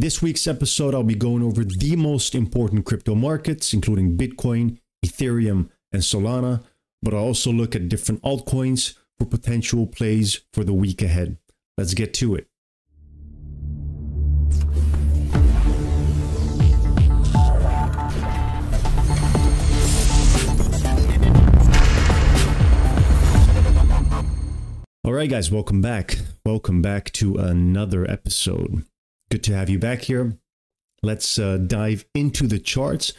In this week's episode, I'll be going over the most important crypto markets, including Bitcoin, Ethereum, and Solana, but I'll also look at different altcoins for potential plays for the week ahead. Let's get to it. All right, guys, welcome back. Welcome back to another episode. Good to have you back here. Let's uh, dive into the charts.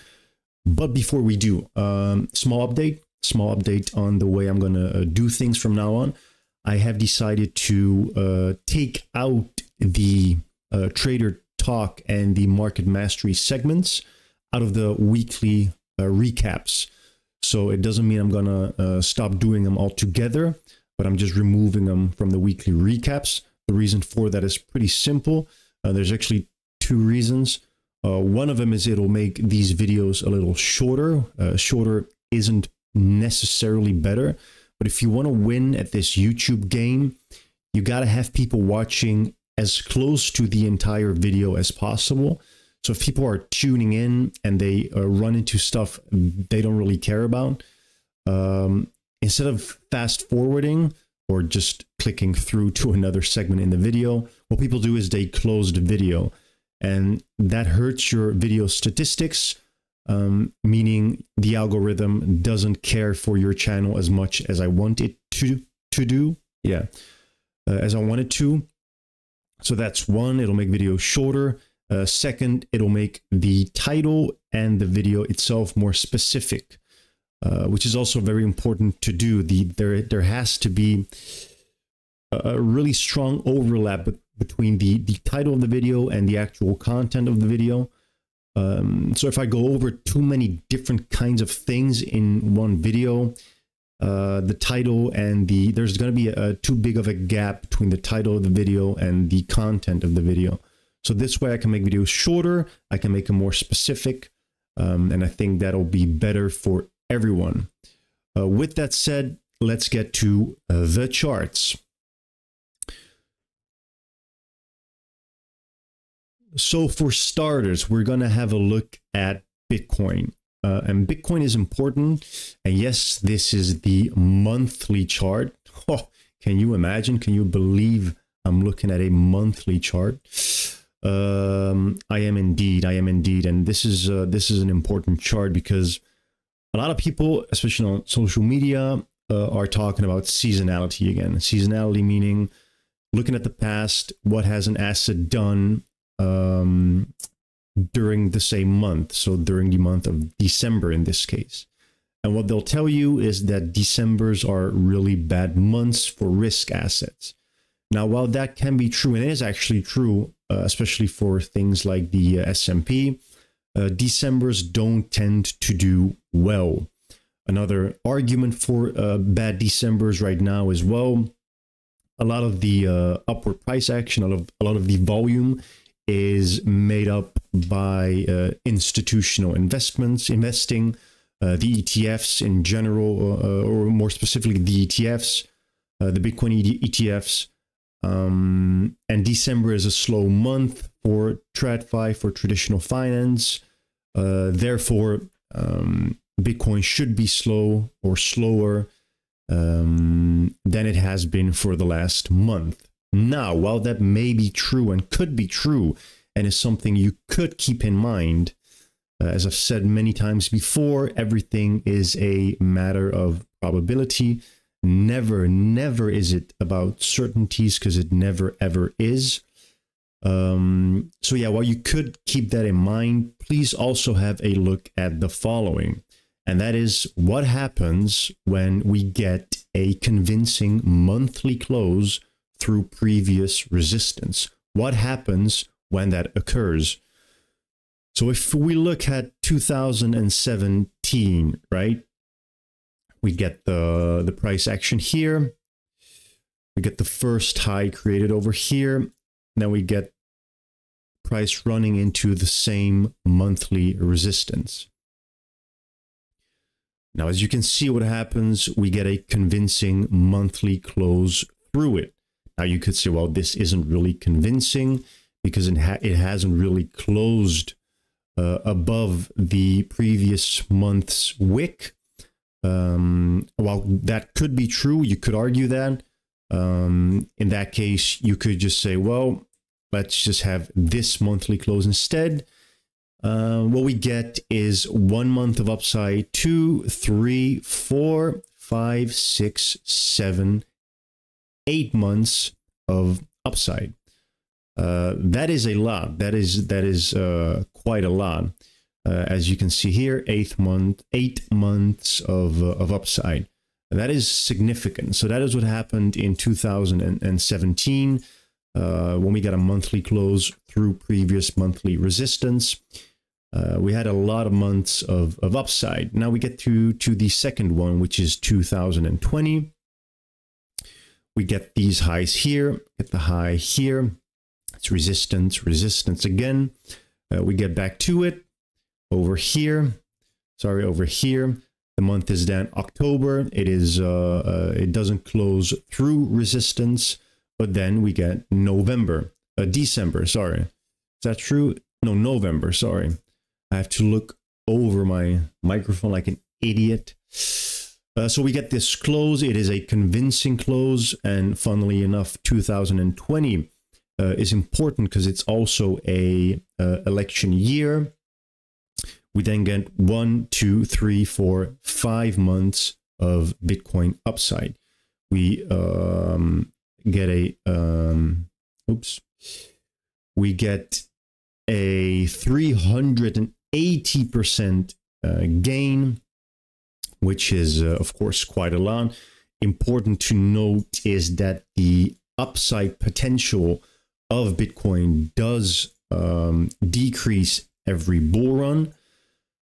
But before we do, um, small update, small update on the way I'm going to uh, do things from now on. I have decided to uh, take out the uh, trader talk and the market mastery segments out of the weekly uh, recaps. So it doesn't mean I'm going to uh, stop doing them altogether but I'm just removing them from the weekly recaps. The reason for that is pretty simple. Uh, there's actually two reasons. Uh, one of them is it'll make these videos a little shorter. Uh, shorter isn't necessarily better, but if you want to win at this YouTube game, you got to have people watching as close to the entire video as possible. So if people are tuning in and they uh, run into stuff they don't really care about, um, instead of fast forwarding or just clicking through to another segment in the video, what people do is they close the video and that hurts your video statistics, um, meaning the algorithm doesn't care for your channel as much as I want it to, to do. Yeah, uh, as I want it to. So that's one, it'll make videos shorter. Uh, second, it'll make the title and the video itself more specific. Uh, which is also very important to do. The there there has to be a really strong overlap between the the title of the video and the actual content of the video. Um, so if I go over too many different kinds of things in one video, uh, the title and the there's going to be a, too big of a gap between the title of the video and the content of the video. So this way I can make videos shorter, I can make them more specific, um, and I think that'll be better for everyone. Uh, with that said, let's get to uh, the charts. So for starters, we're going to have a look at Bitcoin. Uh, and Bitcoin is important. And yes, this is the monthly chart. Oh, can you imagine? Can you believe I'm looking at a monthly chart? Um, I am indeed. I am indeed. And this is uh, this is an important chart because a lot of people, especially on social media, uh, are talking about seasonality again. Seasonality meaning looking at the past, what has an asset done um, during the same month. So during the month of December in this case. And what they'll tell you is that Decembers are really bad months for risk assets. Now, while that can be true, and is actually true, uh, especially for things like the uh, S&P, uh, Decembers don't tend to do well. Another argument for uh, bad Decembers right now as well. A lot of the uh, upward price action, a lot of, a lot of the volume is made up by uh, institutional investments, investing, uh, the ETFs in general, uh, or more specifically the ETFs, the Bitcoin ETFs. Um, and December is a slow month for TradFi, for traditional finance. Uh, therefore, um, Bitcoin should be slow or slower um, than it has been for the last month. Now, while that may be true and could be true, and is something you could keep in mind, uh, as I've said many times before, everything is a matter of probability. Never, never is it about certainties because it never ever is. Um, so yeah, while you could keep that in mind, please also have a look at the following. And that is what happens when we get a convincing monthly close through previous resistance. What happens when that occurs? So if we look at 2017, right? We get the, the price action here. We get the first high created over here. Then we get price running into the same monthly resistance. Now, as you can see what happens, we get a convincing monthly close through it. Now you could say, well, this isn't really convincing because it, ha- it hasn't really closed uh, above the previous month's wick. Um, while that could be true, you could argue that. Um, in that case, you could just say, well, let's just have this monthly close instead. Uh, what we get is one month of upside, two, three, four, five, six, seven, eight months of upside. Uh, that is a lot. That is that is uh, quite a lot. Uh, as you can see here, eighth month, eight months of uh, of upside. And that is significant. So that is what happened in 2017 uh, when we got a monthly close through previous monthly resistance. Uh, we had a lot of months of, of upside. Now we get to, to the second one, which is 2020. We get these highs here, get the high here. It's resistance, resistance again. Uh, we get back to it over here. Sorry, over here. The month is then October. It is uh, uh, it doesn't close through resistance, but then we get November, uh, December. Sorry, is that true? No, November. Sorry, I have to look over my microphone like an idiot. Uh, so we get this close. It is a convincing close, and funnily enough, 2020 uh, is important because it's also a uh, election year. We then get one, two, three, four, five months of Bitcoin upside. We um, get a um, oops, we get a 380% uh, gain, which is, uh, of course, quite a lot. Important to note is that the upside potential of Bitcoin does um, decrease every bull run.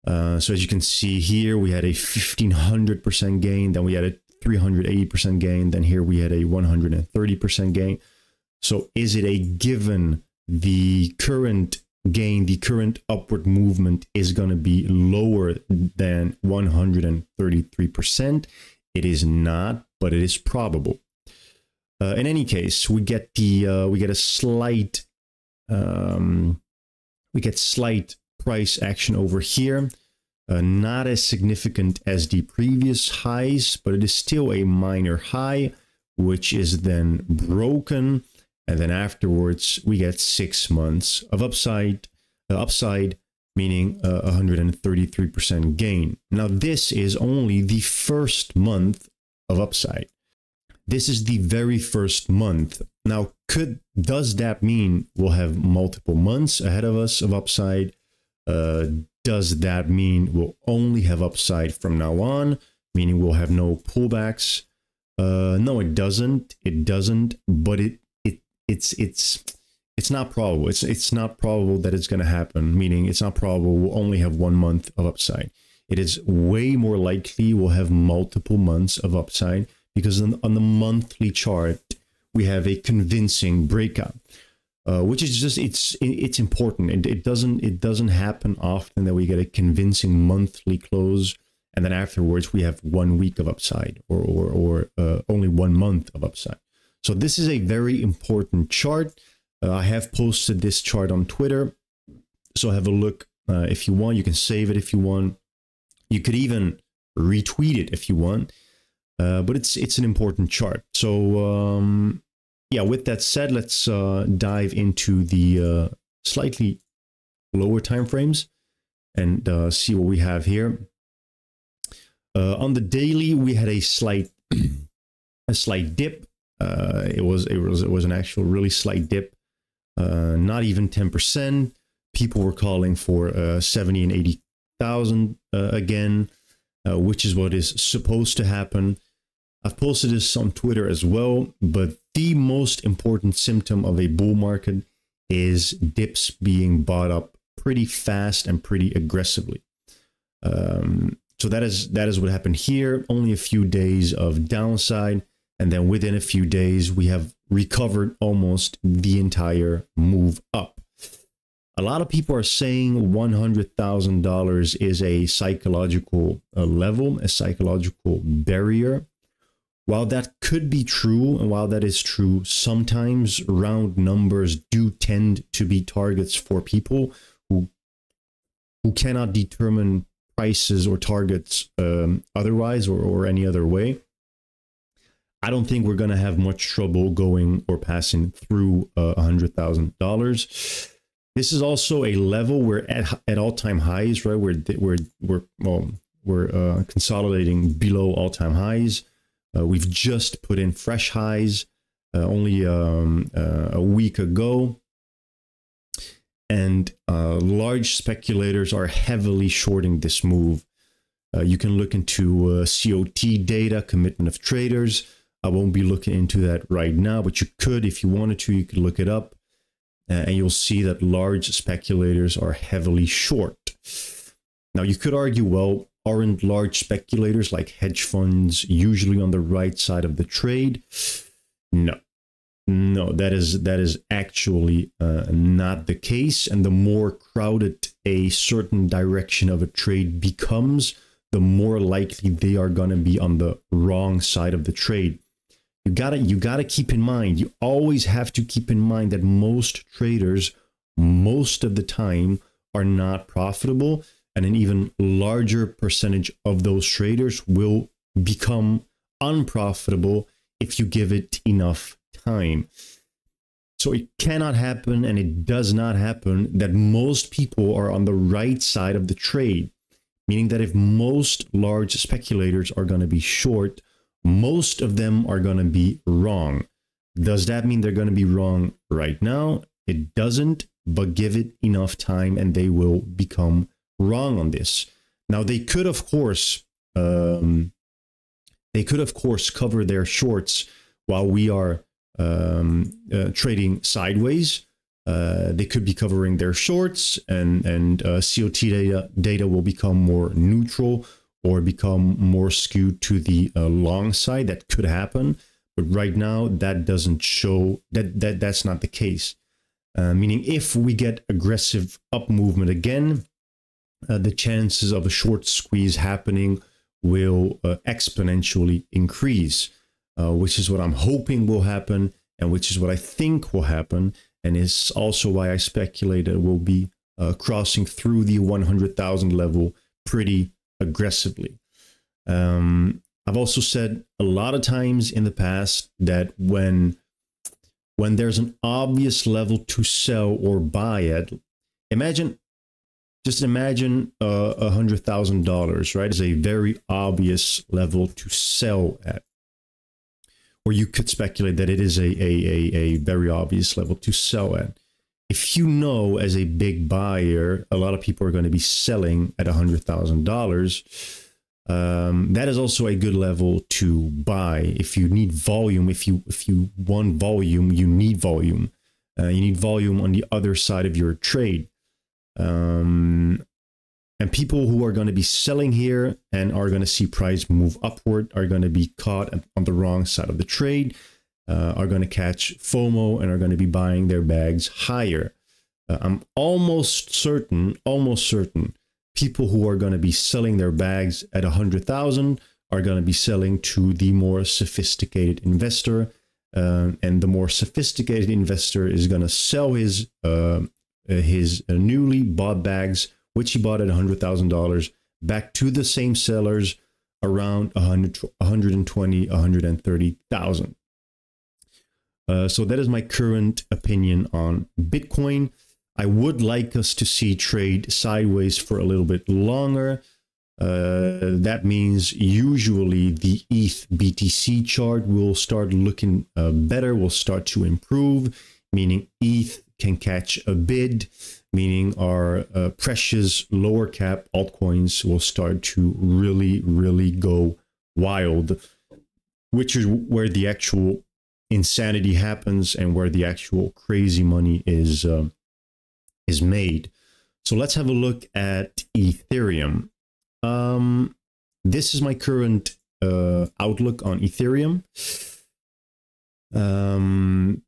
Uh, so as you can see here, we had a 1500% gain, then we had a 380% gain, then here we had a 130% gain. So is it a given the current gain, the current upward movement is going to be lower than 133%? It is not, but it is probable. Uh, in any case, we get the uh, we get a slight um, we get slight price action over here. Uh, not as significant as the previous highs, but it is still a minor high, which is then broken. And then afterwards, we get six months of upside, uh, upside meaning uh, 133% gain. Now, this is only the first month of upside. This is the very first month. Now, could does that mean we'll have multiple months ahead of us of upside? Uh, does that mean we'll only have upside from now on, meaning we'll have no pullbacks? Uh, no, it doesn't. It doesn't. But it it's it's it's not probable. It's it's not probable that it's going to happen. Meaning, it's not probable we'll only have one month of upside. It is way more likely we'll have multiple months of upside because on, on the monthly chart we have a convincing breakout uh, which is just it's it's important and it doesn't it doesn't happen often that we get a convincing monthly close and then afterwards we have one week of upside or or, or uh, only one month of upside so this is a very important chart. Uh, i have posted this chart on twitter. So have a look uh, if you want. You can save it if you want. You could even retweet it if you want. Uh, but it's it's an important chart. So um, yeah, with that said, let's uh, dive into the uh, slightly lower time frames and uh, see what we have here. On the daily, we had a slight a slight dip. Uh, it was it was it was an actual really slight dip, uh, not even ten percent. People were calling for seventy and eighty thousand again, which is what is supposed to happen. I've posted this on Twitter as well, but the most important symptom of a bull market is dips being bought up pretty fast and pretty aggressively. Um, so that is that is what happened here. Only a few days of downside, and then within a few days, we have recovered almost the entire move up. A lot of people are saying $100,000 is a psychological uh, level, a psychological barrier While that could be true, and while that is true, sometimes round numbers do tend to be targets for people who who cannot determine prices or targets um, otherwise or, or any other way. I don't think we're going to have much trouble going or passing through uh, hundred thousand dollars. This is also a level where at, at all time highs, right? We're we're we're well, we're uh, consolidating below all time highs. Uh, we've just put in fresh highs uh, only um, uh, a week ago, and uh, large speculators are heavily shorting this move. you can look into COT data, commitment of traders. I won't be looking into that right now, but you could, if you wanted to, you could look it up. Uh, and you'll see that large speculators are heavily short. Now, you could argue, well, aren't large speculators like hedge funds usually on the right side of the trade? No. No, that is that is actually uh, not the case. And the more crowded a certain direction of a trade becomes, the more likely they are going to be on the wrong side of the trade you gotta you gotta keep in mind you always have to keep in mind that most traders most of the time are not profitable and an even larger percentage of those traders will become unprofitable if you give it enough time. So it cannot happen and it does not happen that most people are on the right side of the trade meaning that if most large speculators are going to be short most of them are going to be wrong. Does that mean they're going to be wrong right now? It doesn't, but give it enough time and they will become wrong on this. Now, they could, of course, um, they could, of course, cover their shorts while we are um, uh, trading sideways. Uh, they could be covering their shorts and, and uh, COT data, data will become more neutral or become more skewed to the uh, long side. That could happen, but right now that doesn't show that that that's not the case. Uh, meaning, if we get aggressive up movement again, uh, the chances of a short squeeze happening will uh, exponentially increase, uh, which is what I'm hoping will happen, and which is what I think will happen, and is also why I speculate it will be uh, crossing through the 100,000 level pretty aggressively. Um, I've also said a lot of times in the past that when when there's an obvious level to sell or buy at, imagine just imagine uh, a hundred thousand dollars, right? Is a very obvious level to sell at. Or you could speculate that it is a, a, a, a very obvious level to sell at if you know as a big buyer, a lot of people are going to be selling at $100,000, um, that is also a good level to buy. If you need volume, if you if you want volume, you need volume. Uh, you need volume on the other side of your trade. Um, and people who are going to be selling here and are going to see price move upward are going to be caught on the wrong side of the trade uh, are going to catch FOMO and are going to be buying their bags higher. Uh, I'm almost certain, almost certain, people who are going to be selling their bags at 100,000 are going to be selling to the more sophisticated investor. Uh, and the more sophisticated investor is going to sell his uh, his newly bought bags, which he bought at $100,000, back to the same sellers around 100, 120, 130,000. Uh, so that is my current opinion on Bitcoin. I would like us to see trade sideways for a little bit longer. Uh, that means usually the ETH BTC chart will start looking uh, better, will start to improve, meaning ETH can catch a bid, meaning our uh, precious lower cap altcoins will start to really, really go wild, which is where the actual insanity happens and where the actual crazy money is uh, is made. So let's have a look at Ethereum. Um, this is my current uh, outlook on Ethereum. Um,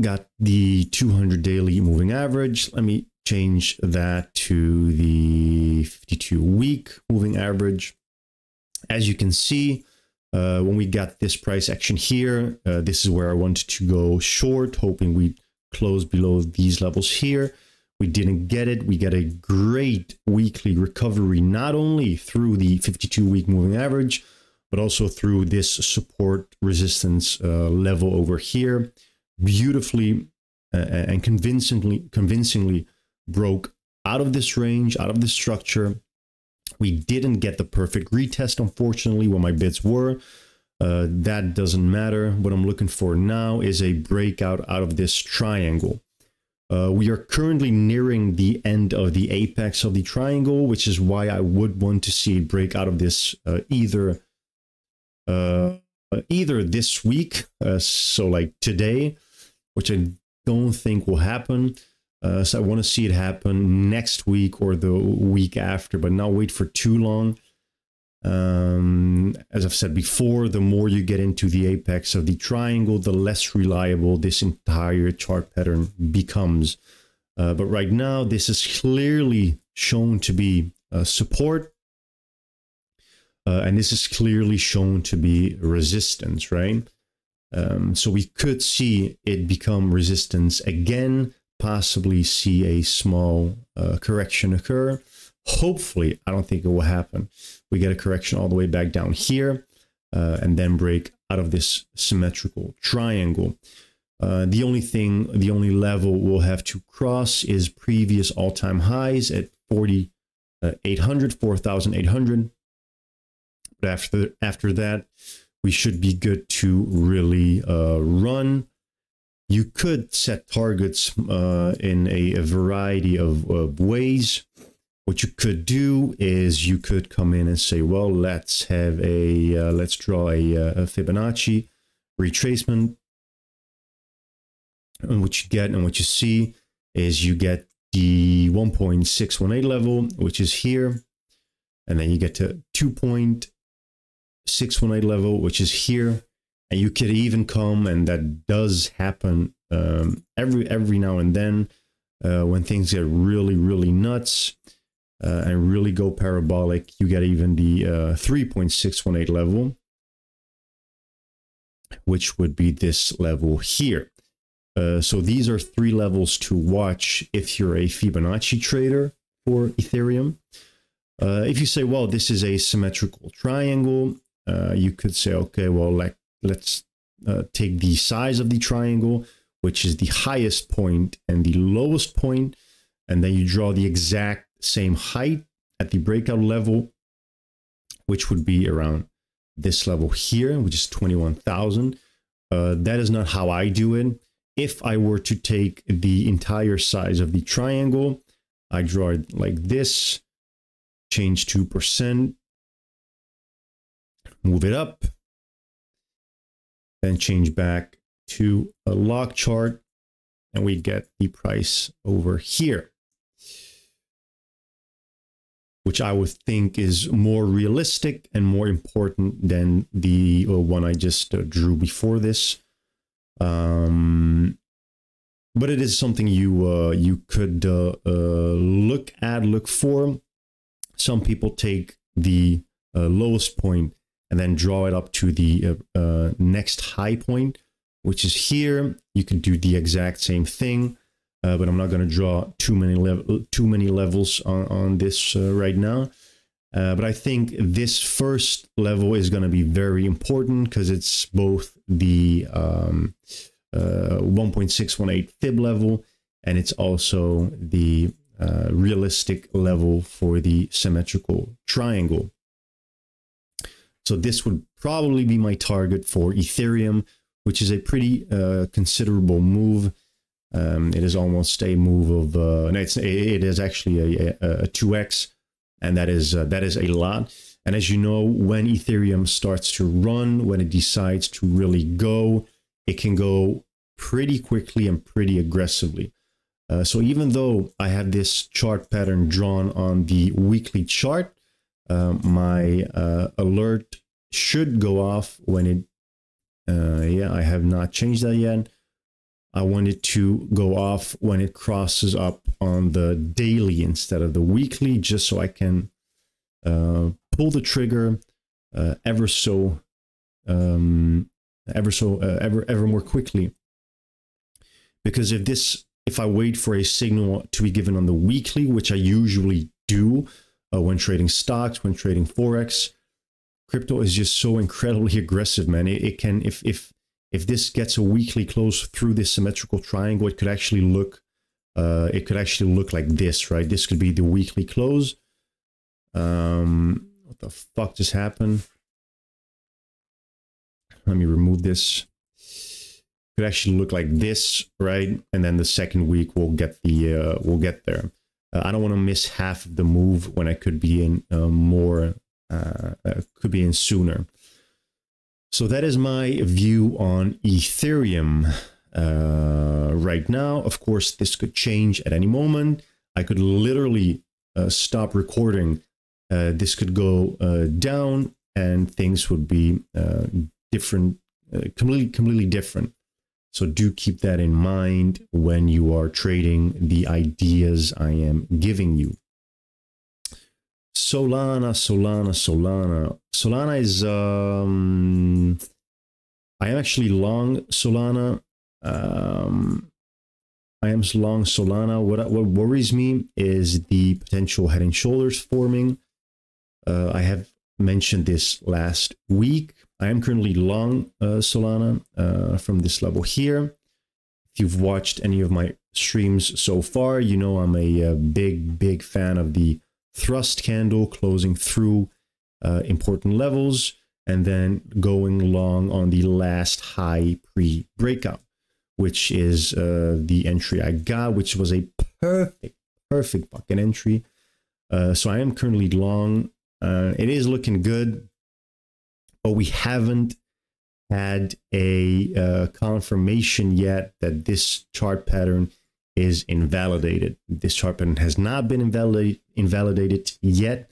got the 200 daily moving average. Let me change that to the 52 week moving average. As you can see, Uh, when we got this price action here, uh, this is where I wanted to go short, hoping we close below these levels here. We didn't get it. We get a great weekly recovery, not only through the 52 week moving average, but also through this support resistance uh, level over here. Beautifully uh, and convincingly, convincingly broke out of this range, out of this structure. We didn't get the perfect retest, unfortunately, where my bids were. Uh, that doesn't matter. What I'm looking for now is a breakout out of this triangle. Uh, we are currently nearing the end of the apex of the triangle, which is why I would want to see it break out of this uh, either uh, either this week, uh, so like today, which I don't think will happen. Uh, so I want to see it happen next week or the week after, but not wait for too long. Um, as I've said before, the more you get into the apex of the triangle, the less reliable this entire chart pattern becomes. Uh, but right now, this is clearly shown to be uh, support. Uh, and this is clearly shown to be resistance, right? Um, so we could see it become resistance again, possibly see a small uh, correction occur. Hopefully, I don't think it will happen. We get a correction all the way back down here uh, and then break out of this symmetrical triangle. Uh, the only thing, the only level we'll have to cross is previous all-time highs at 4,800, uh, 4,800. But after, after that, we should be good to really uh, run. You could set targets uh, in a, a variety of, of ways. What you could do is you could come in and say, well, let's have a, uh, let's draw a, uh, a, Fibonacci retracement. And what you get and what you see is you get the 1.618 level, which is here. And then you get to 2.618 level, which is here. And you could even come, and that does happen um, every every now and then uh, when things get really, really nuts uh, and really go parabolic, you get even the uh, 3.618 level, which would be this level here. Uh, so these are three levels to watch if you're a Fibonacci trader for Ethereum. Uh, if you say, well, this is a symmetrical triangle, uh, you could say, okay, well, like, let's uh, take the size of the triangle, which is the highest point and the lowest point, and then you draw the exact same height at the breakout level, which would be around this level here, which is 21,000. Uh, that is not how I do it. If I were to take the entire size of the triangle, I draw it like this, change 2%, move it up, then change back to a log chart, and we get the price over here which I would think is more realistic and more important than the uh, one I just uh, drew before this. Um, but it is something you uh, you could uh, uh, look at, look for. Some people take the uh, lowest point and then draw it up to the next high point, which is here. You can do the exact same thing uh, but I'm not going to draw too many too many levels on on this uh, right now. Uh, but I think this first level is going to be very important because it's both the um, uh, 1.618 fib level and it's also the uh, realistic level for the symmetrical triangle. So this would probably be my target for Ethereum, which is a pretty uh, considerable move. Um, it is almost a move of uh, no, it's it is actually a, a, 2x, and that is uh, that is a lot. And as you know, when Ethereum starts to run, when it decides to really go, it can go pretty quickly and pretty aggressively. Uh, so even though I have this chart pattern drawn on the weekly chart, my uh, alert should go off when it. Uh, yeah, I have not changed that yet I want it to go off when it crosses up on the daily instead of the weekly, just so I can uh, pull the trigger uh, ever so um, ever so uh, ever ever more quickly. Because if this if I wait for a signal to be given on the weekly, which I usually do uh, when trading stocks, when trading forex, crypto is just so incredibly aggressive, man. It, it can if if if this gets a weekly close through this symmetrical triangle, it could actually look uh, it could actually look like this, right? This could be the weekly close. Um, what the fuck just happened? Let me remove this. Could actually look like this, right? And then the second week we'll get the uh, we'll get there. Uh, I don't want to miss half of the move when I could be in uh, more, uh, could be in sooner. So that is my view on Ethereum uh, right now. Of course, this could change at any moment. I could literally uh, stop recording. Uh, this could go down and things would be different, completely, completely different. So do keep that in mind when you are trading the ideas I am giving you. Solana, Solana, Solana. Solana is, um, I am actually long Solana. Um, I am long Solana. What what worries me is the potential head and shoulders forming. Uh, I have mentioned this last week. I am currently long uh, Solana uh, from this level here. If you've watched any of my streams so far, you know I'm a, uh, big, big fan of the thrust candle closing through uh, important levels and then going long on the last high pre-breakout which is uh, the entry I got, which was a perfect, perfect bucket entry. So I am currently long. It is looking good, but we haven't had a uh, confirmation yet that this chart pattern is invalidated. This chart pattern has not been invalidated, invalidated yet.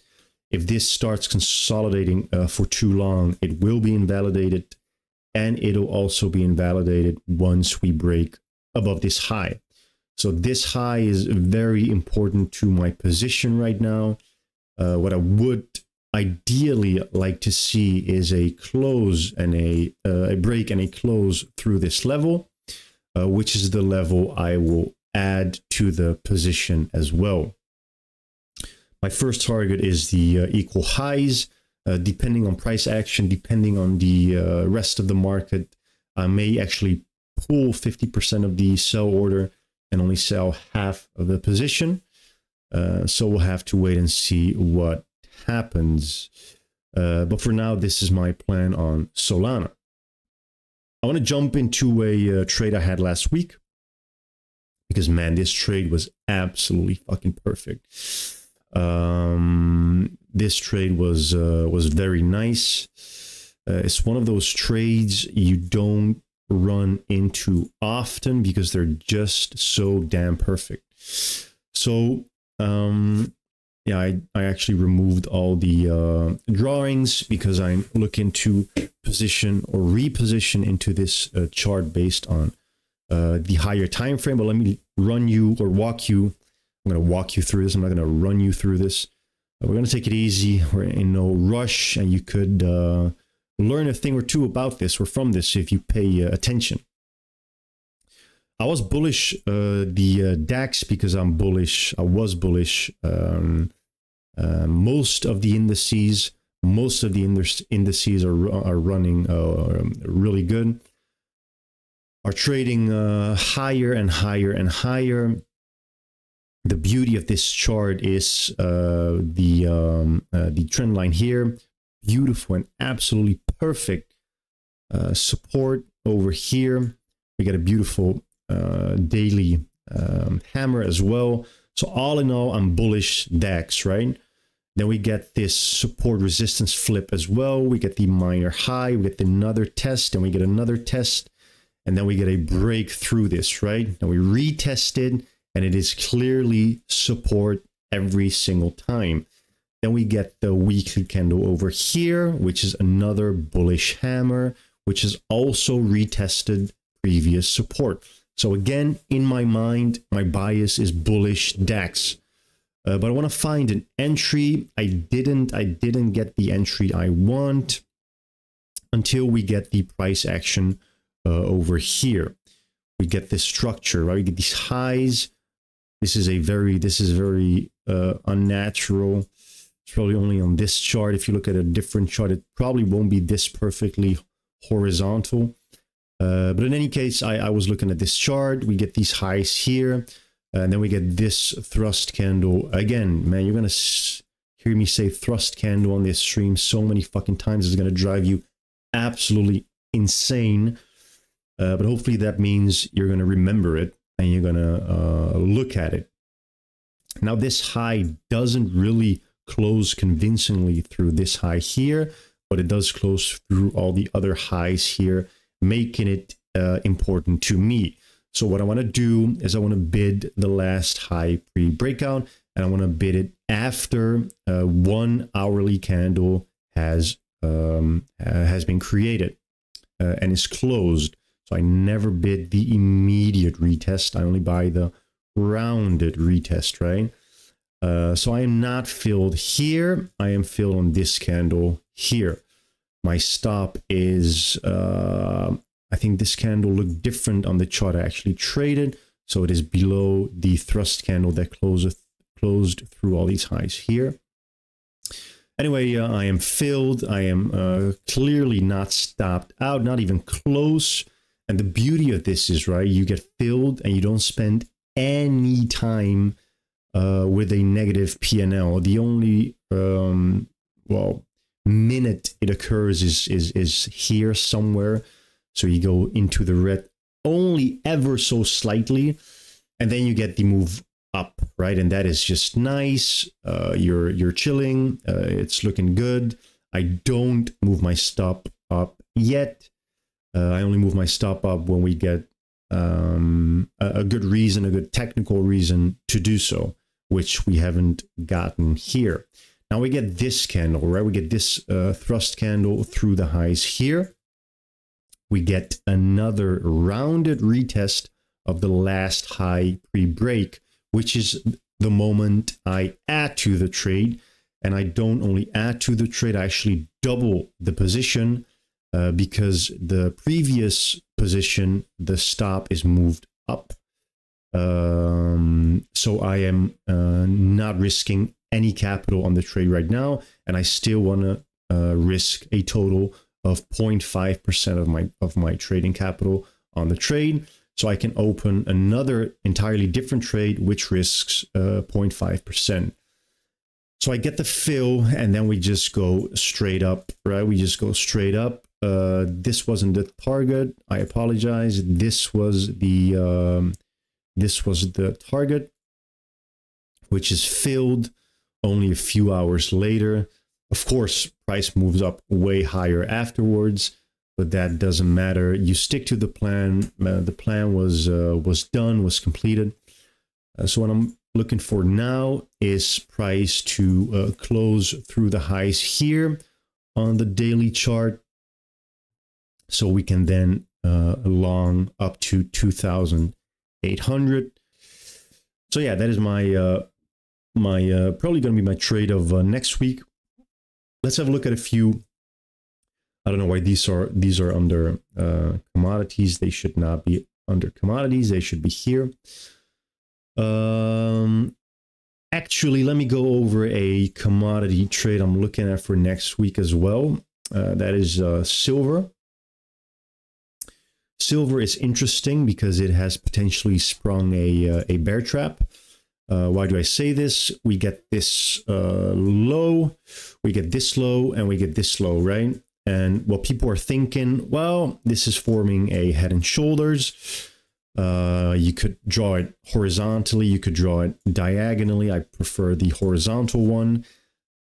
If this starts consolidating uh, for too long, it will be invalidated and it'll also be invalidated once we break above this high. So this high is very important to my position right now. Uh, what I would ideally like to see is a close and a, uh, a break and a close through this level, uh, which is the level I will add to the position as well. My first target is the uh, equal highs. Uh, depending on price action, depending on the uh, rest of the market, I may actually pull 50% of the sell order and only sell half of the position. Uh, so we'll have to wait and see what happens. Uh, but for now, this is my plan on Solana. I want to jump into a uh, trade I had last week because man, this trade was absolutely fucking perfect. Um, this trade was uh, was very nice. Uh, it's one of those trades you don't run into often because they're just so damn perfect. So um, yeah, I, I actually removed all the uh, drawings because I'm looking to position or reposition into this uh, chart based on uh, the higher time frame. But let me run you or walk you. I'm going to walk you through this. I'm not going to run you through this. We're going to take it easy. We're in no rush, and you could uh, learn a thing or two about this or from this if you pay uh, attention. I was bullish uh, the uh, DAX because I'm bullish. I was bullish. Um, uh, most of the indices, most of the indices are are running uh, really good. Are trading higher and higher and higher the beauty of this chart is uh, the um, uh, the trend line here, beautiful and absolutely perfect uh, support over here. We get a beautiful uh, daily um, hammer as well. So all in all, I'm bullish DAX, right? Then we get this support resistance flip as well. We get the minor high, we get another test, and we get another test, and then we get a break through this, right? Now we retested and it is clearly support every single time. Then we get the weekly candle over here, which is another bullish hammer, which is also retested previous support. So again, in my mind, my bias is bullish DAX. Uh, but I want to find an entry. I didn't. I didn't get the entry I want. until we get the price action uh, over here. We get this structure, right? We get these highs. This is a very, this is very uh, unnatural. It's probably only on this chart. If you look at a different chart, it probably won't be this perfectly horizontal. Uh, but in any case, I, I was looking at this chart. We get these highs here. And then we get this thrust candle. Again, man, you're going to hear me say thrust candle on this stream so many fucking times. It's going to drive you absolutely insane. Uh, but hopefully that means you're going to remember it and you're going to uh, look at it. Now, this high doesn't really close convincingly through this high here, but it does close through all the other highs here, making it uh, important to me. So what I want to do is I want to bid the last high pre-breakout and I want to bid it after uh, one hourly candle has um, uh, has been created uh, and is closed. So I never bid the immediate retest. I only buy the rounded retest, right? Uh, so I am not filled here. I am filled on this candle here. My stop is, uh, I think this candle looked different on the chart I actually traded. So it is below the thrust candle that closed, closed through all these highs here. Anyway, uh, I am filled. I am uh, clearly not stopped out, not even close. And the beauty of this is, right, you get filled and you don't spend any time uh, with a negative PNL. The only, um, well, minute it occurs is, is, is here somewhere. So you go into the red only ever so slightly. And then you get the move up, right? And that is just nice. Uh, you're you're chilling. Uh, it's looking good. I don't move my stop up yet. Uh, I only move my stop up when we get um, a, a, good reason, a good technical reason to do so, which we haven't gotten here. Now we get this candle, right? We get this uh, thrust candle through the highs here. We get another rounded retest of the last high pre-break which is the moment I add to the trade. And I don't only add to the trade, I actually double the position uh, because the previous position, the stop is moved up. Um, so I am uh, not risking any capital on the trade right now, and I still want to uh, risk a total of 0.5% of my of my trading capital on the trade. So I can open another entirely different trade, which risks 0.5%. Uh, so I get the fill and then we just go straight up, right? We just go straight up. Uh, this wasn't the target. I apologize. This was the um, this was the target, which is filled only a few hours later. Of course, price moves up way higher afterwards but that doesn't matter. You stick to the plan. Uh, the plan was uh, was done, was completed. Uh, so what I'm looking for now is price to uh, close through the highs here on the daily chart, so we can then uh, long up to 2,800. So yeah, that is my uh, my probably going to be my trade of next week. Let's have a look at a few I don't know why these are these are under uh, commodities. They should not be under commodities. They should be here. Um, actually, let me go over a commodity trade I'm looking at for next week as well. Uh, that is uh, silver. Silver is interesting because it has potentially sprung a, uh, a bear trap. Uh, why do I say this? We get this uh, low, we get this low, and we get this low, right? And what people are thinking, well, this is forming a head and shoulders. Uh, you could draw it horizontally, you could draw it diagonally. I prefer the horizontal one.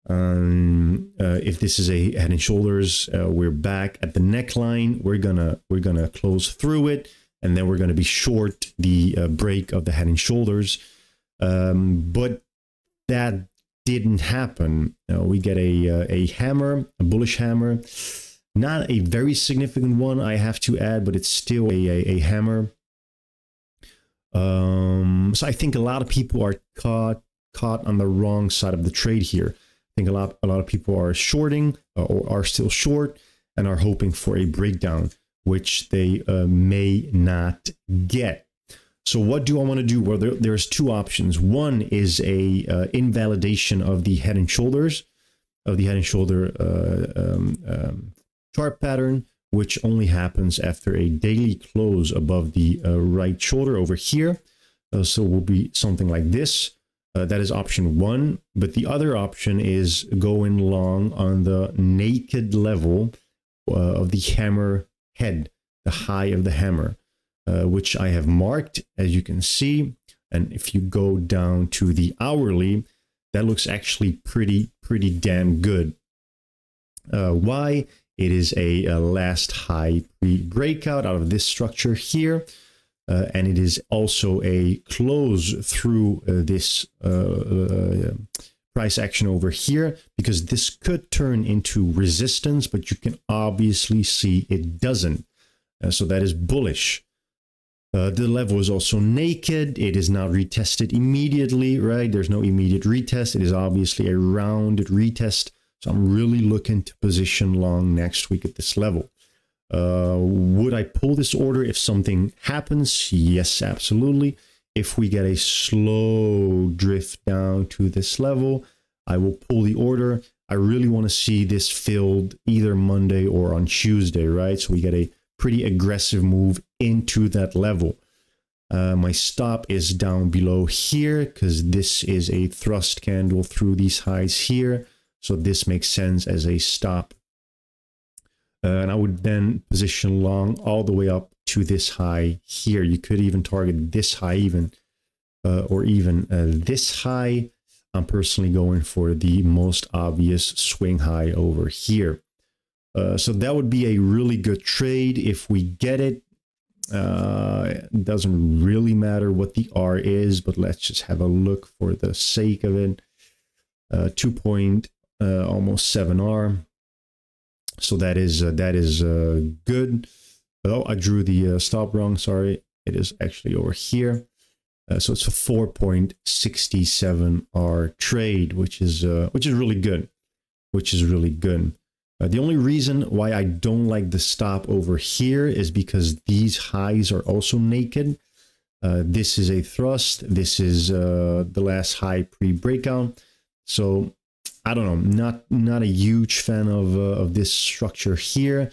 Um, uh, if this is a head and shoulders, uh, we're back at the neckline. We're gonna we're gonna close through it, and then we're gonna be short the break of the head and shoulders. Um, but that didn't happen. Know, we get a uh, a hammer, a bullish hammer, not a very significant one, I have to add, but it's still a a, a hammer. Um, so I think a lot of people are caught caught on the wrong side of the trade here. I think a lot a lot of people are shorting uh, or are still short, and are hoping for a breakdown, which they uh, may not get. So what do I want to do? Well, there, there's two options. One is a uh, invalidation of the head and shoulders, of the head and shoulder uh, um, um, chart pattern, which only happens after a daily close above the uh, right shoulder over here. Uh, so will be something like this. Uh, that is option one. But the other option is going long on the naked level uh, of the hammer head, the high of the hammer, uh, which I have marked, as you can see. And if you go down to the hourly, that looks actually pretty, pretty damn good. Uh, why? It is a, a last high pre-breakout out of this structure here. Uh, and it is also a close through uh, this uh, price action over here because this could turn into resistance, but you can obviously see it doesn't. Uh, so that is bullish. Uh, the level is also naked. It is not retested immediately, right? There's no immediate retest. It is obviously a rounded retest. So I'm really looking to position long next week at this level. Uh, would I pull this order if something happens? Yes, absolutely. If we get a slow drift down to this level, I will pull the order. I really want to see this filled either Monday or on Tuesday, right? So we get a pretty aggressive move into that level. Uh, my stop is down below here because this is a thrust candle through these highs here. So this makes sense as a stop uh, and I would then position long all the way up to this high here. You could even target this high even, uh, or even uh, this high. I'm personally going for the most obvious swing high over here. Uh, so that would be a really good trade if we get it. Uh, it doesn't really matter what the R is, but let's just have a look for the sake of it. Uh, 2 point, almost 7 R so that is uh, that is uh, good. Oh, I drew the uh, stop wrong. Sorry, it is actually over here. Uh, so it's a 4.67 R trade, which is uh, which is really good, which is really good. Uh, the only reason why I don't like the stop over here is because these highs are also naked. this is a thrust. This is the last high pre-breakout. So I don't know, not not a huge fan of uh, of this structure here.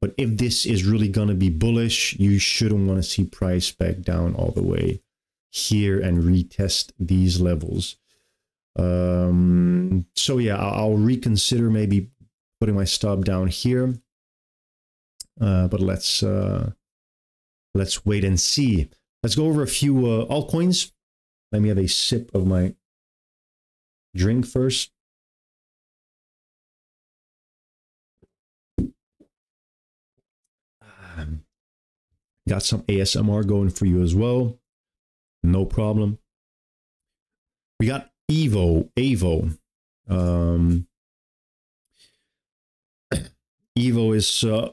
But if this is really gonna be bullish, you shouldn't want to see price back down all the way here and retest these levels. Um, so yeah, I'll, I'll reconsider maybe putting my stop down here. Uh, but let's uh, let's wait and see. Let's go over a few uh, altcoins. Let me have a sip of my drink first. Um, got some ASMR going for you as well. No problem. We got AEVO, Avo. Um, AEVO is uh,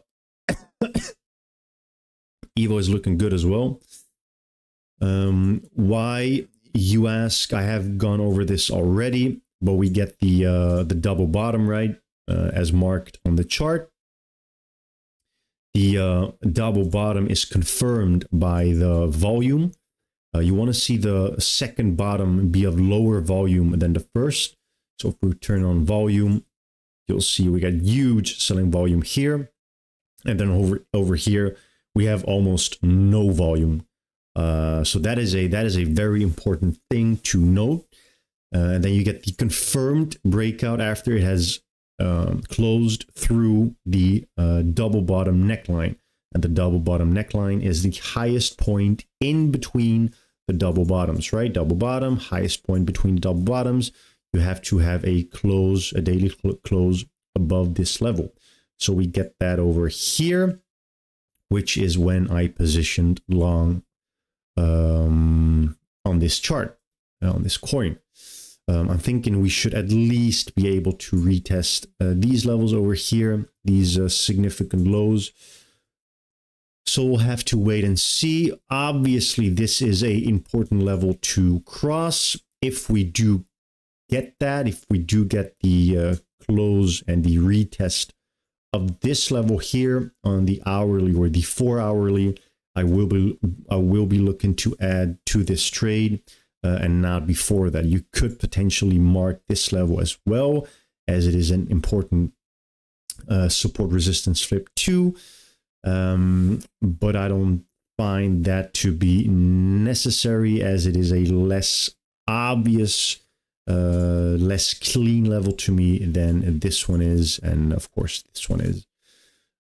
AEVO is looking good as well. Um, why you ask? I have gone over this already, but we get the uh, the double bottom right uh, as marked on the chart the uh, double bottom is confirmed by the volume. Uh, you want to see the second bottom be of lower volume than the first. So if we turn on volume, you'll see we got huge selling volume here. And then over, over here, we have almost no volume. Uh, so that is a that is a very important thing to note. Uh, and then you get the confirmed breakout after it has um, closed through the uh, double bottom neckline. And the double bottom neckline is the highest point in between the double bottoms, right? Double bottom, highest point between double bottoms. You have to have a close, a daily close above this level. So we get that over here, which is when I positioned long um, on this chart, uh, on this coin. Um, I'm thinking we should at least be able to retest uh, these levels over here, these uh, significant lows. So we'll have to wait and see. Obviously, this is a important level to cross. If we do get that, if we do get the uh, close and the retest of this level here on the hourly or the four hourly, I will be I will be looking to add to this trade uh, and not before that. You could potentially mark this level as well as it is an important uh, support resistance flip too. Um, but I don't find that to be necessary as it is a less obvious, uh, less clean level to me than this one is. And of course, this one is.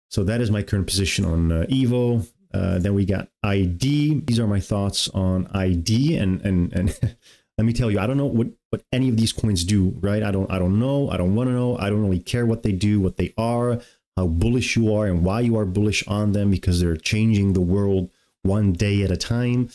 So that is my current position on uh, AEVO. Uh, then we got ID. These are my thoughts on ID, and and and let me tell you, I don't know what what any of these coins do. Right? I don't I don't know. I don't want to know. I don't really care what they do, what they are, how bullish you are, and why you are bullish on them because they're changing the world one day at a time.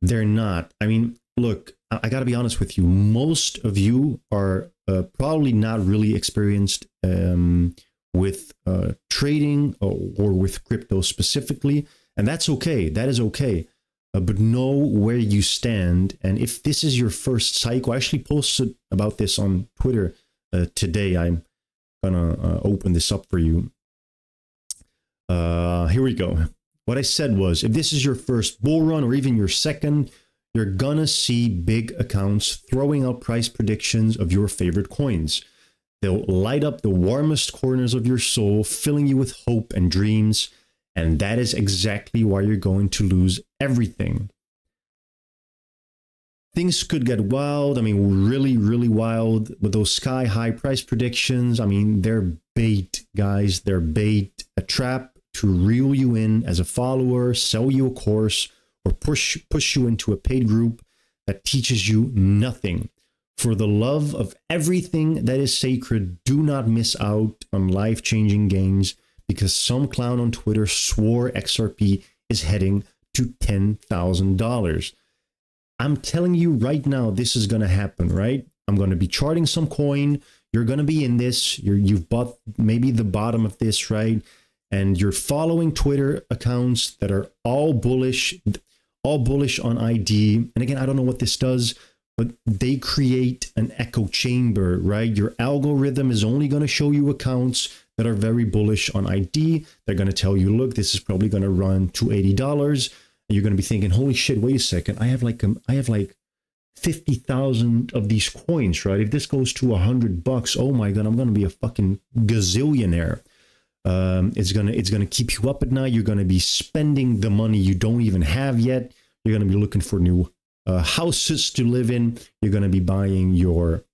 They're not. I mean, look, I, got to be honest with you. Most of you are uh, probably not really experienced. Um, with uh, trading or, or, with crypto specifically. And that's okay. That is okay. Uh, but know where you stand. And if this is your first cycle, I actually posted about this on Twitter uh, today. I'm going to uh, open this up for you. Uh, here we go. What I said was if this is your first bull run or even your second, you're to see big accounts throwing out price predictions of your favorite coins. They'll light up the warmest corners of your soul, filling you with hope and dreams. And that is exactly why you're going to lose everything. Things could get wild. I mean, really, really wild with those sky high price predictions. I mean, they're bait, guys. They're bait, a trap to reel you in as a follower, sell you a course, or push push you into a paid group that teaches you nothing. For the love of everything that is sacred, do not miss out on life changing gains because some clown on Twitter swore XRP is heading to $10,000. I'm telling you right now, this is going to happen, right? I'm going to be charting some coin. You're going to be in this. You're, you've bought maybe the bottom of this, right? And you're following Twitter accounts that are all bullish, all bullish on ID. And again, I don't know what this does but they create an echo chamber, right? Your algorithm is only going to show you accounts that are very bullish on ID. They're going to tell you, look, this is probably going to run to $80. And you're going to be thinking, holy shit, wait a second. I have like, um, I have like 50,000 of these coins, right? If this goes to a 100 bucks, oh my God, I'm going to be a fucking gazillionaire. Um, it's gonna it's gonna keep you up at night. You're gonna be spending the money you don't even have yet. You're gonna be looking for new uh, houses to live in. You're to be buying your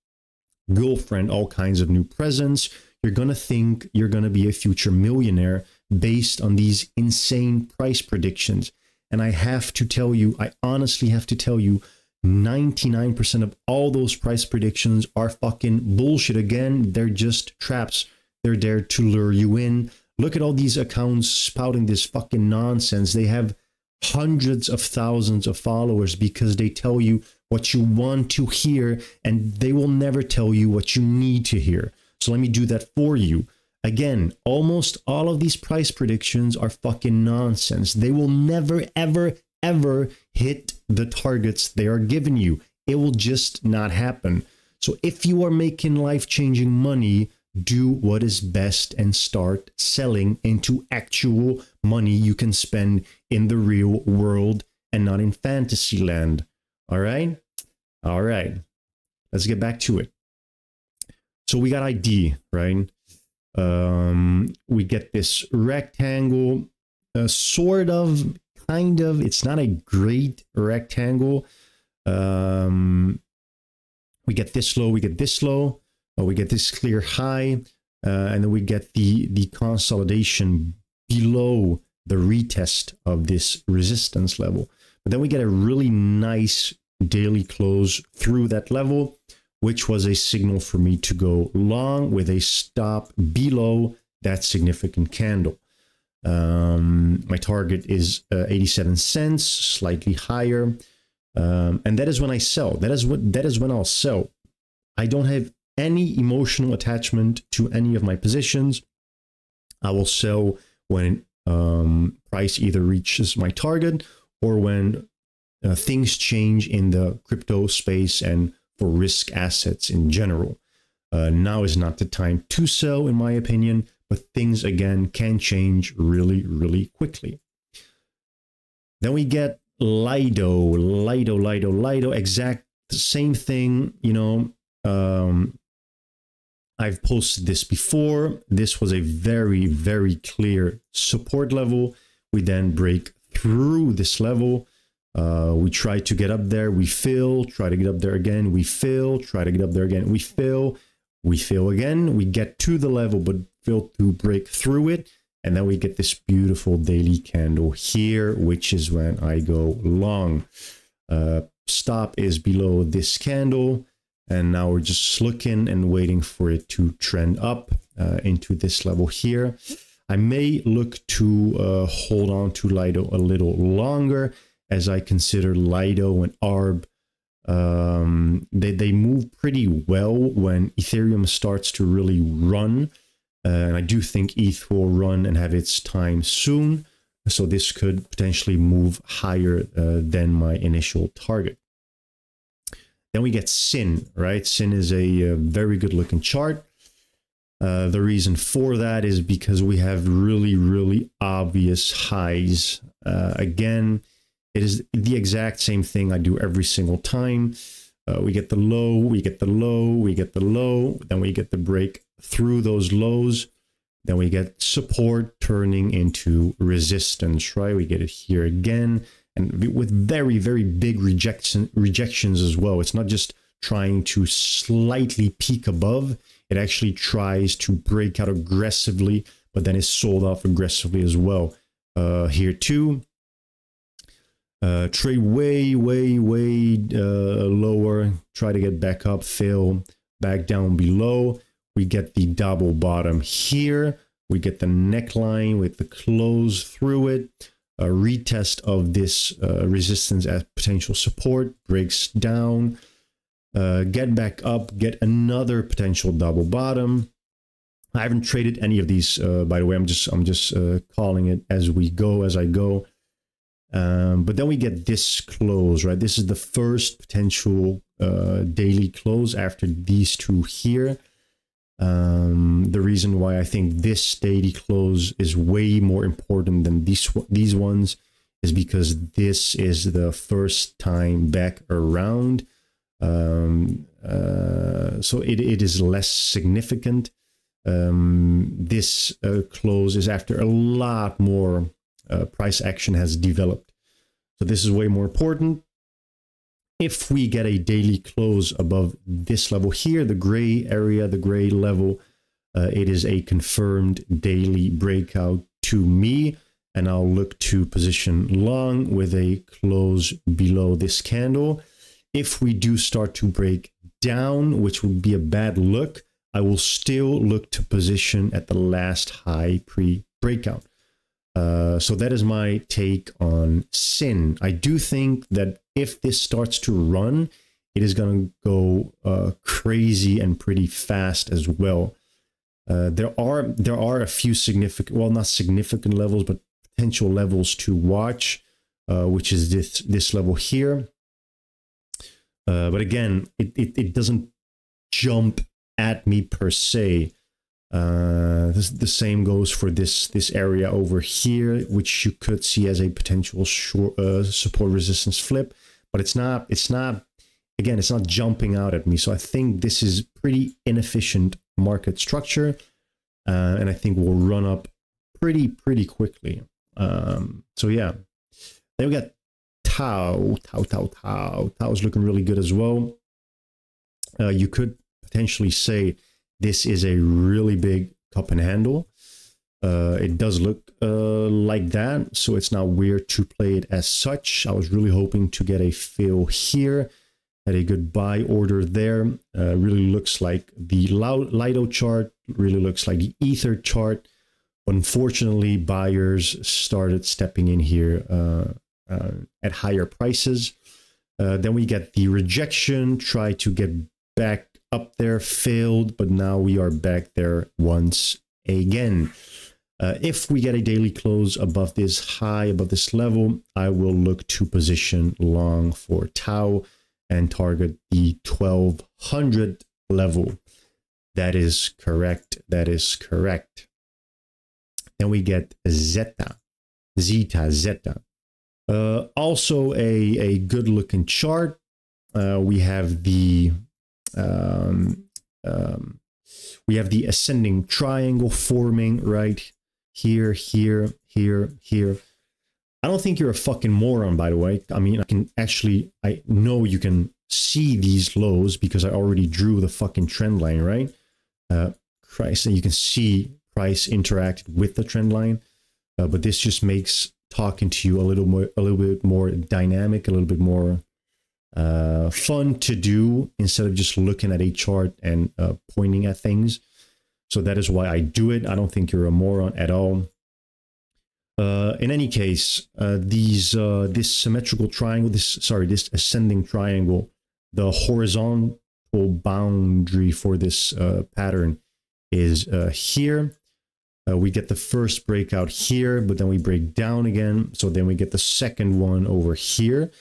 girlfriend all kinds of new presents. You're to think you're to be a future millionaire based on these insane price predictions. And I have to tell you, I honestly have to tell you, 99% of all those price predictions are fucking bullshit. Again, they're just traps. They're there to lure you in. Look at all these accounts spouting this fucking nonsense. They have hundreds of thousands of followers because they tell you what you want to hear and they will never tell you what you need to hear. So let me do that for you. Again, almost all of these price predictions are fucking nonsense. They will never, ever, ever hit the targets they are giving you. It will just not happen. So if you are making life changing money, do what is best and start selling into actual money you can spend in the real world and not in fantasy land. All right? All right. Let's get back to it. So we got ID, right? Um, we get this rectangle, uh, sort of, kind of. It's not a great rectangle. Um, we get this low, we get this low we get this clear high, uh, and then we get the, the consolidation below the retest of this resistance level. But then we get a really nice daily close through that level, which was a signal for me to go long with a stop below that significant candle. Um, my target is uh, 87 cents, slightly higher. Um, and that is when I sell. That is what that is when I'll sell. I don't have any emotional attachment to any of my positions. I will sell when um, price either reaches my target or when uh, things change in the crypto space and for risk assets in general. Uh, now is not the time to sell, in my opinion, but things again can change really, really quickly. Then we get Lido, Lido, Lido, Lido, exact same thing, you know. Um, I've posted this before. This was a very, very clear support level. We then break through this level. Uh, we try to get up there, we fail, try to get up there again, we fail, try to get up there again, we fail, we fail again, we get to the level but fail to break through it, and then we get this beautiful daily candle here, which is when I go long. Uh, stop is below this candle, and now we're just looking and waiting for it to trend up uh, into this level here. I may look to uh, hold on to Lido a little longer as I consider Lido and ARB. Um, they, they move pretty well when Ethereum starts to really run. Uh, and I do think ETH will run and have its time soon. So this could potentially move higher uh, than my initial target. Then we get SYN, right? SYN is a, a uh, very good looking chart. Uh, the reason for that is because we have really, really obvious highs. Uh, again, it is the exact same thing I do every single time. Uh, we get the low, we get the low, we get the low, then we get the break through those lows. Then we get support turning into resistance, right? We get it here again. And with very, very big rejection, rejections as well. It's not just trying to slightly peak above. It actually tries to break out aggressively, but then is sold off aggressively as well. Uh, here too, uh, trade way, way, way uh, lower, try to get back up, fail, back down below. We get the double bottom here. We get the neckline with the close through it. A retest of this uh, resistance as potential support, breaks down, uh, get back up, get another potential double bottom. I haven't traded any of these, uh, by the way. I'm just I'm just uh, calling it as we go, as I go. Um, but then we get this close, right? This is the first potential uh, daily close after these two here. Um, the reason why I think this steady close is way more important than these these ones is because this is the first time back around. Um, uh, so it, it is less significant. Um, this uh, close is after a lot more uh, price action has developed. So this is way more important. If we get a daily close above this level here, the gray area, the gray level, uh, it is a confirmed daily breakout to me. And I'll look to position long with a close below this candle. If we do start to break down, which would be a bad look, I will still look to position at the last high pre-breakout. Uh, so that is my take on SYN. I do think that if this starts to run, it is going to go uh, crazy and pretty fast as well. Uh, there are there are a few significant, well, not significant levels, but potential levels to watch, uh, which is this this level here. Uh, but again, it, it it doesn't jump at me per se. Uh, this, the same goes for this this area over here, which you could see as a potential short, uh, support resistance flip, but it's not. It's not. Again, it's not jumping out at me. So I think this is pretty inefficient market structure, uh, and I think we'll run up pretty pretty quickly. Um, so yeah, then we got TAO, TAO, TAO, TAO. TAO is looking really good as well. Uh, you could potentially say this is a really big cup and handle. Uh, it does look uh, like that, so it's not weird to play it as such. I was really hoping to get a fill here. Had a good buy order there. Uh, really looks like the Lido chart, really looks like the Ether chart. Unfortunately, buyers started stepping in here uh, uh, at higher prices. Uh, then we get the rejection, try to get back up there, failed, but now we are back there once again. Uh, if we get a daily close above this high, above this level, I will look to position long for TAO and target the 1200 level. That is correct. That is correct. Then we get Zeta, Zeta, Zeta. Uh, also a, a good looking chart. Uh, we have the um, um, we have the ascending triangle forming right here, here, here, here. I don't think you're a fucking moron, by the way. I mean, I can actually, I know you can see these lows because I already drew the fucking trend line, right? Uh, Christ, and you can see price interact with the trend line. Uh, but this just makes talking to you a little more, a little bit more dynamic, a little bit more uh, fun to do instead of just looking at a chart and uh, pointing at things. So that is why I do it. I don't think you're a moron at all. Uh, in any case, uh, these uh, this symmetrical triangle, this sorry, this ascending triangle, the horizontal boundary for this uh, pattern is uh, here. Uh, we get the first breakout here, but then we break down again. So then we get the second one over here.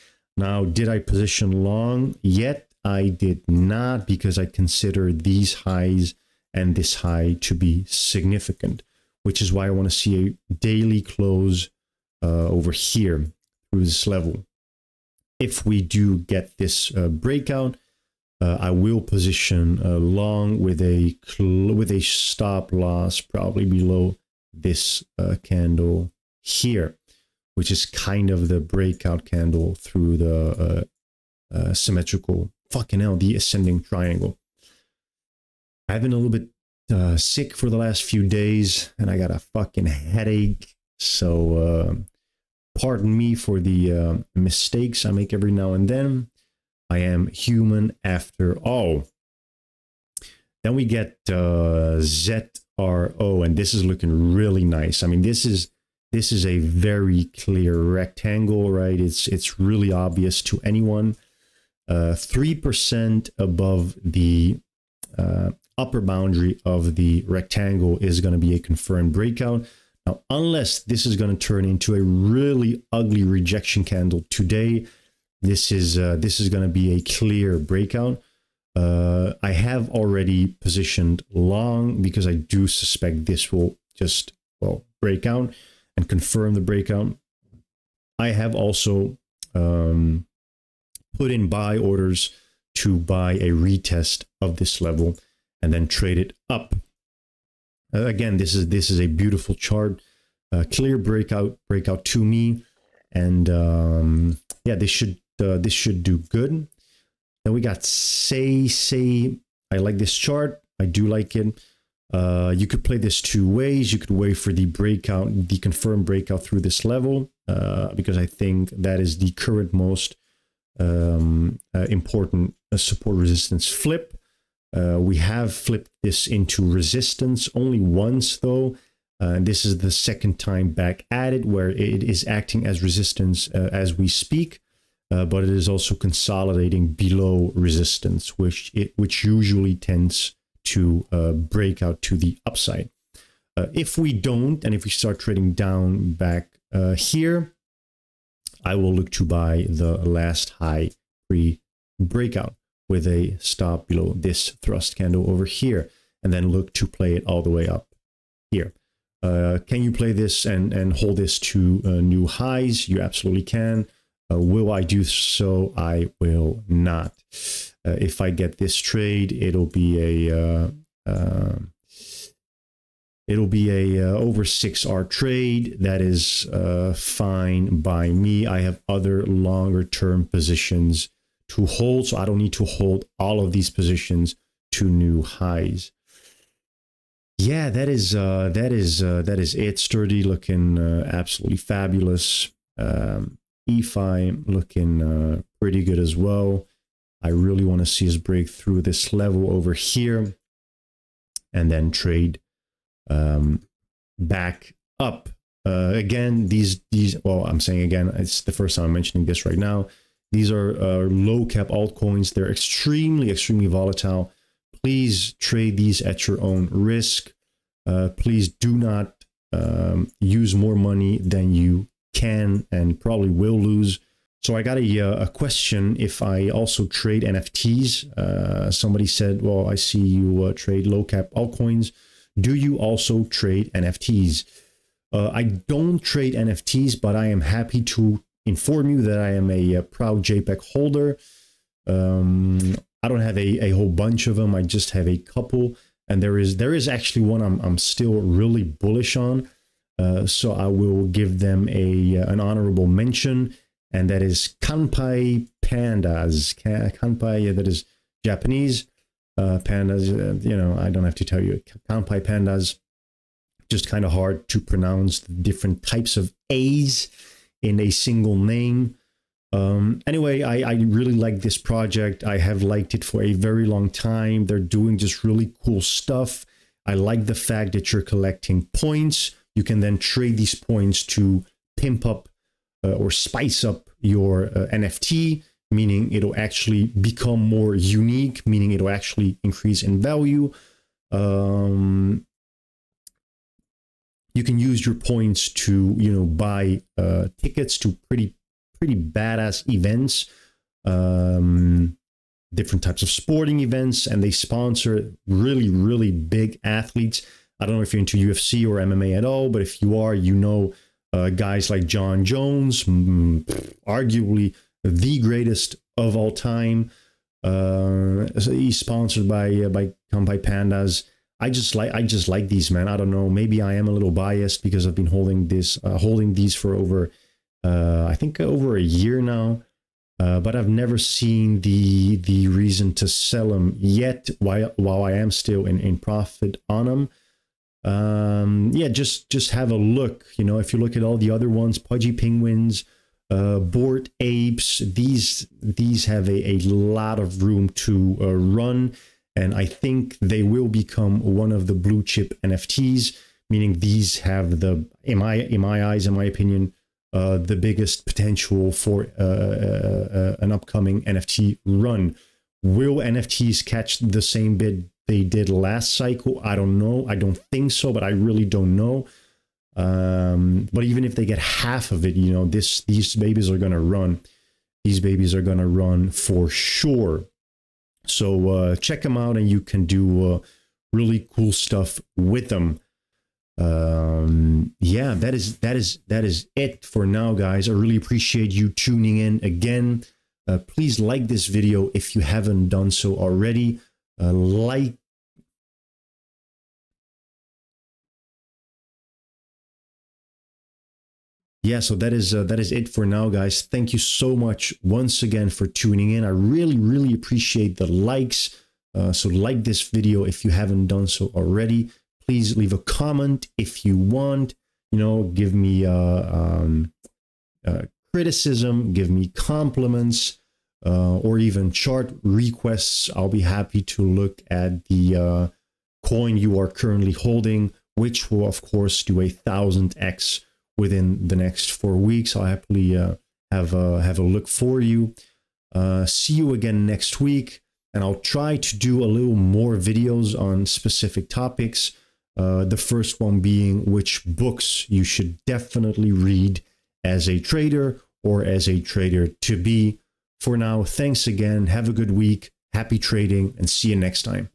Now, did I position long? Yet I did not because I consider these highs and this high to be significant, which is why I want to see a daily close uh, over here through this level. If we do get this uh, breakout, uh, I will position uh, long with a with a stop loss probably below this uh, candle here, which is kind of the breakout candle through the uh, uh, symmetrical fucking hell the ascending triangle. I've been a little bit uh, sick for the last few days, and I got a fucking headache. So pardon me for the mistakes I make every now and then. I am human after all. Then we get uh, ZRO, and this is looking really nice. I mean, this is this is a very clear rectangle, right? It's it's really obvious to anyone. Uh, three uh, percent above the uh, upper boundary of the rectangle is going to be a confirmed breakout. Now, unless this is going to turn into a really ugly rejection candle today, this is uh, this is going to be a clear breakout. Uh, I have already positioned long because I do suspect this will just well break out and confirm the breakout. I have also um, put in buy orders to buy a retest of this level and then trade it up. Uh, again, this is this is a beautiful chart, uh, clear breakout breakout to me, and um, yeah, this should uh, this should do good. Then we got SEI, SEI, I like this chart. I do like it. Uh, you could play this two ways. You could wait for the breakout, the confirmed breakout through this level, uh, because I think that is the current most um, uh, important uh, support resistance flip. Uh, we have flipped this into resistance only once though. And this is the second time back at it where it is acting as resistance as we speak but it is also consolidating below resistance, which it, which usually tends to uh, break out to the upside. Uh, if we don't, and if we start trading down back uh, here, I will look to buy the last high pre-breakout with a stop below this thrust candle over here, and then look to play it all the way up here. Uh, can you play this and, and hold this to uh, new highs? You absolutely can. Uh, will I do so? I will not. Uh, if I get this trade, it'll be a uh, um, it'll be a uh, over six R trade. That is uh, fine by me. I have other longer term positions to hold, so I don't need to hold all of these positions to new highs. Yeah, that is uh, that is that is it. Sturdy looking, absolutely fabulous. Um, EFI looking uh, pretty good as well. I really want to see us break through this level over here and then trade um, back up. Uh, again, these, these, well, I'm saying again, it's the first time I'm mentioning this right now. These are uh, low cap altcoins. They're extremely, extremely volatile. Please trade these at your own risk. Uh, please do not um, use more money than you can and probably will lose. So I got a, uh, a question if I also trade NFTs. Uh, somebody said, well, I see you uh, trade low cap altcoins. Do you also trade NFTs? Uh, I don't trade NFTs, but I am happy to inform you that I am a, a proud JPEG holder. Um, I don't have a, a whole bunch of them. I just have a couple, and there is there is actually one I'm I'm still really bullish on. Uh, so I will give them a uh, an honorable mention, and that is Kanpai Pandas. Kanpai, that is Japanese. Uh, pandas, uh, you know, I don't have to tell you. Kanpai Pandas, just kind of hard to pronounce the different types of A's in a single name. Um, anyway, I, I really like this project. I have liked it for a very long time. They're doing just really cool stuff. I like the fact that you're collecting points you can then trade these points to pimp up uh, or spice up your uh, NFT, meaning it'll actually become more unique, meaning it'll actually increase in value. Um, you can use your points to, you know, buy uh, tickets to pretty, pretty badass events, um, different types of sporting events, and they sponsor really, really big athletes. I don't know if you're into UFC or MMA at all, but if you are, you know uh, guys like Jon Jones, mm, arguably the greatest of all time. Uh, he's sponsored by uh, by Kanpai Pandas. I just like I just like these man. I don't know. Maybe I am a little biased because I've been holding this uh, holding these for over uh, I think over a year now. Uh, but I've never seen the the reason to sell them yet. While while I am still in in profit on them, um, yeah, just just have a look. You know, if you look at all the other ones, pudgy penguins, uh, bored apes, these these have a, a lot of room to uh, run, and I think they will become one of the blue chip NFTs. Meaning these have the, in my in my eyes, in my opinion, uh, the biggest potential for uh, uh, uh an upcoming NFT run. Will NFTs catch the same bid they did last cycle. I don't know. I don't think so, but I really don't know. Um, but even if they get half of it, you know, this these babies are gonna run. These babies are gonna run for sure. So uh, check them out, and you can do uh, really cool stuff with them. Um, yeah, that is that is that is it for now, guys. I really appreciate you tuning in again. Uh, please like this video if you haven't done so already. Uh, like yeah so that is uh, that is it for now guys. Thank you so much once again for tuning in. I really really appreciate the likes. Uh, so like this video if you haven't done so already. Please leave a comment if you want. You know give me uh, um, uh, criticism give me compliments uh, or even chart requests. I'll be happy to look at the uh, coin you are currently holding which will of course do a thousand x within the next four weeks. I'll happily uh, have a, have a look for you. Uh, see you again next week, and I'll try to do a little more videos on specific topics. Uh, the first one being which books you should definitely read as a trader or as a trader to be. For now, thanks again. Have a good week. Happy trading and see you next time.